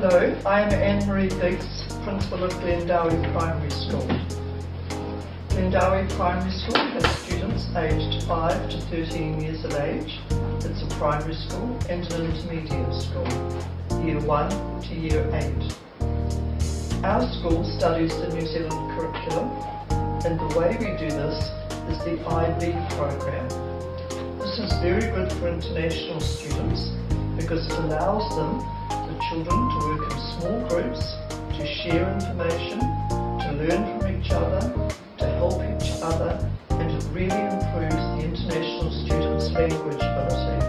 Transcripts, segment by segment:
Hello, I am Anne-Marie Biggs, Principal of Glendowie Primary School. Glendowie Primary School has students aged 5 to 13 years of age. It's a primary school and an intermediate school, year 1 to year 8. Our school studies the New Zealand curriculum and the way we do this is the IB program. This is very good for international students because it allows them children to work in small groups, to share information, to learn from each other, to help each other, and it really improves the international students' language ability.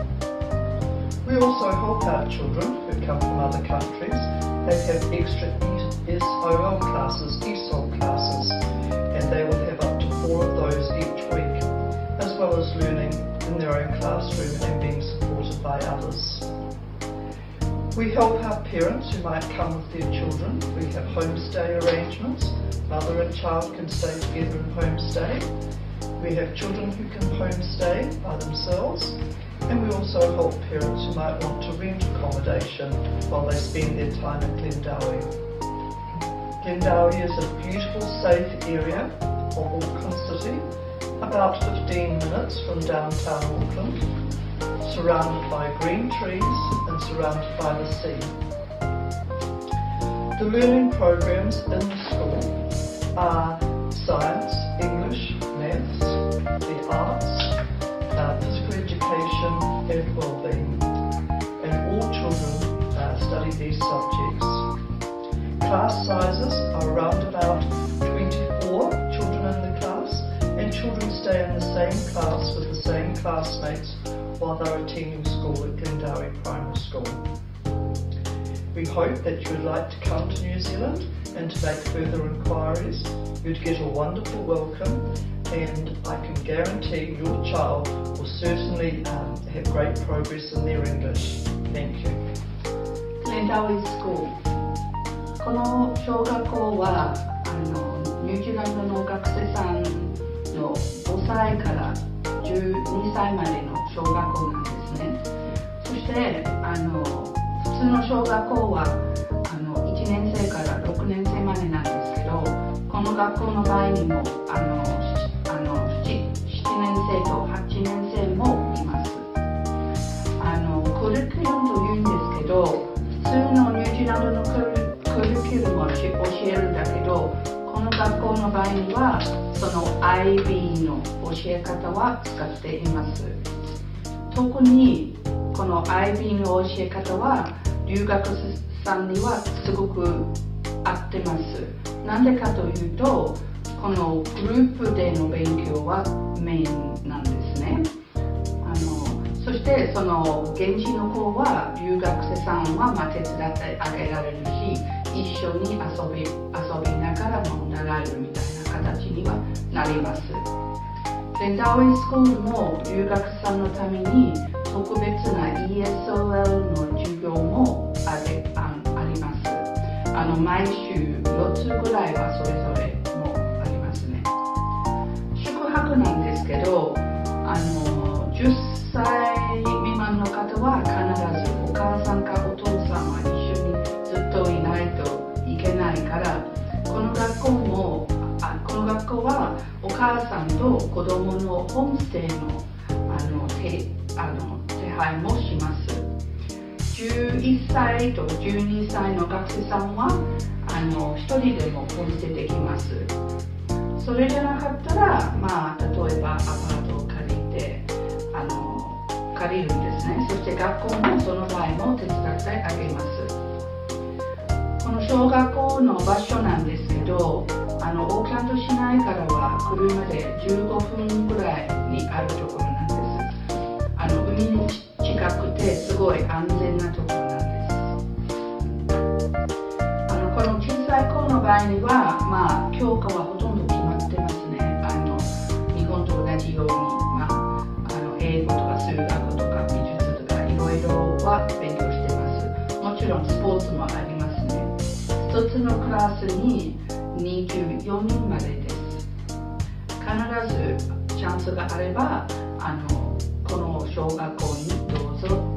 We also help our children who come from other countries. They have extra ESOL classes, ESOL classes, We help our parents who might come with their children. We have homestay arrangements. Mother and child can stay together in homestay. We have children who can homestay by themselves. And we also help parents who might want to rent accommodation while they spend their time in Glendowie. Glendowie is a beautiful, safe area of Auckland City, about 15 minutes from downtown Auckland surrounded by green trees and surrounded by the sea. The learning programs in the school are science, English, maths, the arts, uh, physical education and well-being. And all children uh, study these subjects. Class sizes are around about 24 children in the class and children stay in the same class with the same classmates while they're attending school at Glendowie Primary School. We hope that you would like to come to New Zealand and to make further inquiries. You'd get a wonderful welcome and I can guarantee your child will certainly um, have great progress in their English. Thank you. Glendowie School この小学校はあのニュージーランドの学生さんの5歳から 12歳までの小学校なんですね。そしてあの普通の小学校はあの1年生から6年生までなんですけどこの学校の場合にもあのあの 7, 7年生と8年生の場合にはその IB の教え方は使っています。特にこの IB の教え方は留学さんにはすごく合ってます。なんでかというとこのグループでの勉強はメインなんです。のその現地の子は留学生さんはま手伝ってあげられるし一緒に遊び遊びながらも習えるみたいな形にはなります。でダーウィンスクールも留学生さんのために特別な ESOL の授業もあれああります。あの毎週4つぐらいはそれぞれもありますね。宿泊なんですけどあのさんと子供のホームステイのあの手あの手配もします。11歳と12歳の学生さんはあの1人でもホームステイできます。それじゃなかったら、まあ、例えばアパートを借りてあの借りるんですね。そして学校もその場合も手伝ってあげます。この小学校の場所なんですけどあのオークランド市内からは車で15分ぐらいにあるところなんです。あの海に近くてすごい安全なところなんです。あのこの小さい子の場合には、まあ、教科はほとんど決まってますね。あの日本と同じように、まあ、あの英語とか数学とか美術とかいろいろは勉強してます。もちろんスポーツもありますね。一つのクラスに24人までです必ずチャンスがあればあのこの小学校にどうぞ